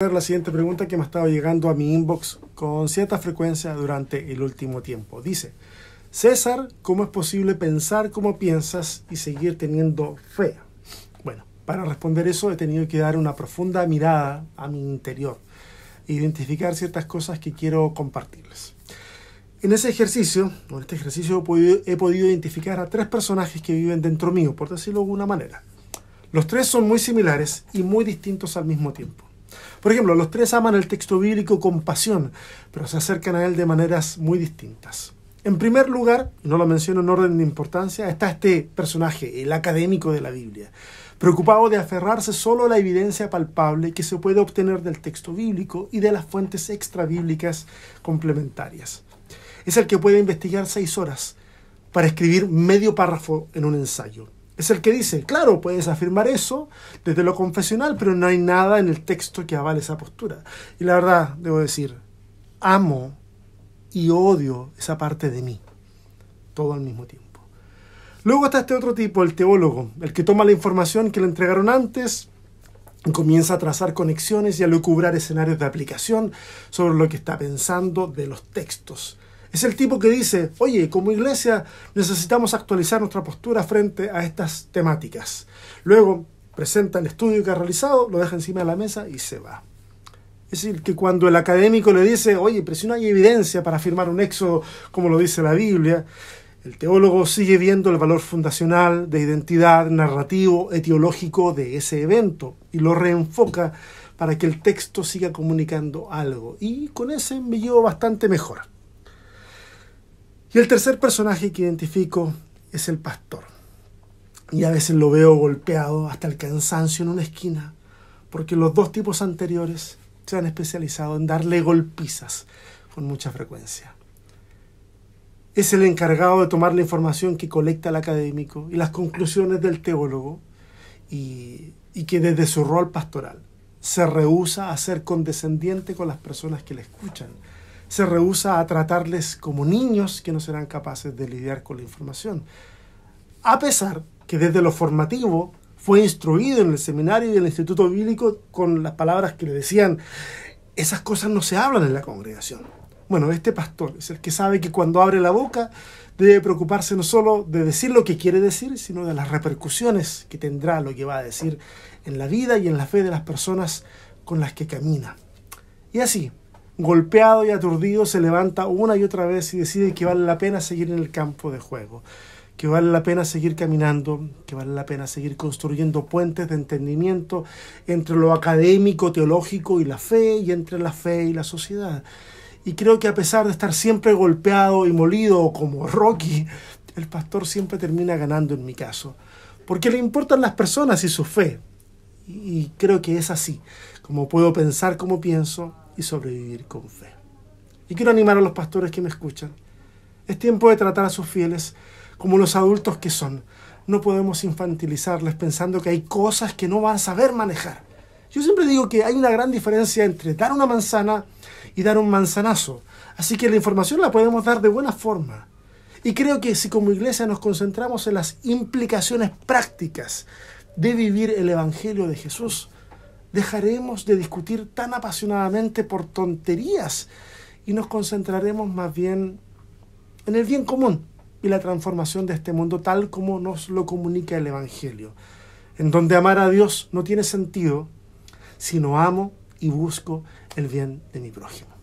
la siguiente pregunta que me ha estado llegando a mi inbox con cierta frecuencia durante el último tiempo. Dice, César, ¿cómo es posible pensar como piensas y seguir teniendo fe? Bueno, para responder eso he tenido que dar una profunda mirada a mi interior identificar ciertas cosas que quiero compartirles. En ese ejercicio, en este ejercicio he podido identificar a tres personajes que viven dentro mío, por decirlo de alguna manera. Los tres son muy similares y muy distintos al mismo tiempo. Por ejemplo, los tres aman el texto bíblico con pasión, pero se acercan a él de maneras muy distintas. En primer lugar, y no lo menciono en orden de importancia, está este personaje, el académico de la Biblia, preocupado de aferrarse solo a la evidencia palpable que se puede obtener del texto bíblico y de las fuentes extrabíblicas complementarias. Es el que puede investigar seis horas para escribir medio párrafo en un ensayo es el que dice, claro, puedes afirmar eso desde lo confesional, pero no hay nada en el texto que avale esa postura. Y la verdad, debo decir, amo y odio esa parte de mí, todo al mismo tiempo. Luego está este otro tipo, el teólogo, el que toma la información que le entregaron antes y comienza a trazar conexiones y a lucubrar escenarios de aplicación sobre lo que está pensando de los textos es el tipo que dice, oye, como iglesia necesitamos actualizar nuestra postura frente a estas temáticas. Luego presenta el estudio que ha realizado, lo deja encima de la mesa y se va. Es decir, que cuando el académico le dice, oye, pero si no hay evidencia para afirmar un éxodo como lo dice la Biblia, el teólogo sigue viendo el valor fundacional de identidad, narrativo, etiológico de ese evento y lo reenfoca para que el texto siga comunicando algo. Y con ese me llevo bastante mejor. Y el tercer personaje que identifico es el pastor. Y a veces lo veo golpeado hasta el cansancio en una esquina, porque los dos tipos anteriores se han especializado en darle golpizas con mucha frecuencia. Es el encargado de tomar la información que colecta el académico y las conclusiones del teólogo y, y que desde su rol pastoral se rehúsa a ser condescendiente con las personas que le escuchan se rehúsa a tratarles como niños que no serán capaces de lidiar con la información. A pesar que desde lo formativo fue instruido en el seminario y en el instituto bíblico con las palabras que le decían, esas cosas no se hablan en la congregación. Bueno, este pastor es el que sabe que cuando abre la boca debe preocuparse no solo de decir lo que quiere decir, sino de las repercusiones que tendrá lo que va a decir en la vida y en la fe de las personas con las que camina. Y así, golpeado y aturdido, se levanta una y otra vez y decide que vale la pena seguir en el campo de juego, que vale la pena seguir caminando, que vale la pena seguir construyendo puentes de entendimiento entre lo académico, teológico y la fe, y entre la fe y la sociedad. Y creo que a pesar de estar siempre golpeado y molido como Rocky, el pastor siempre termina ganando en mi caso, porque le importan las personas y su fe. Y creo que es así, como puedo pensar como pienso y sobrevivir con fe. Y quiero animar a los pastores que me escuchan. Es tiempo de tratar a sus fieles como los adultos que son. No podemos infantilizarles pensando que hay cosas que no van a saber manejar. Yo siempre digo que hay una gran diferencia entre dar una manzana y dar un manzanazo. Así que la información la podemos dar de buena forma. Y creo que si como iglesia nos concentramos en las implicaciones prácticas de vivir el Evangelio de Jesús, dejaremos de discutir tan apasionadamente por tonterías y nos concentraremos más bien en el bien común y la transformación de este mundo tal como nos lo comunica el Evangelio, en donde amar a Dios no tiene sentido si no amo y busco el bien de mi prójimo.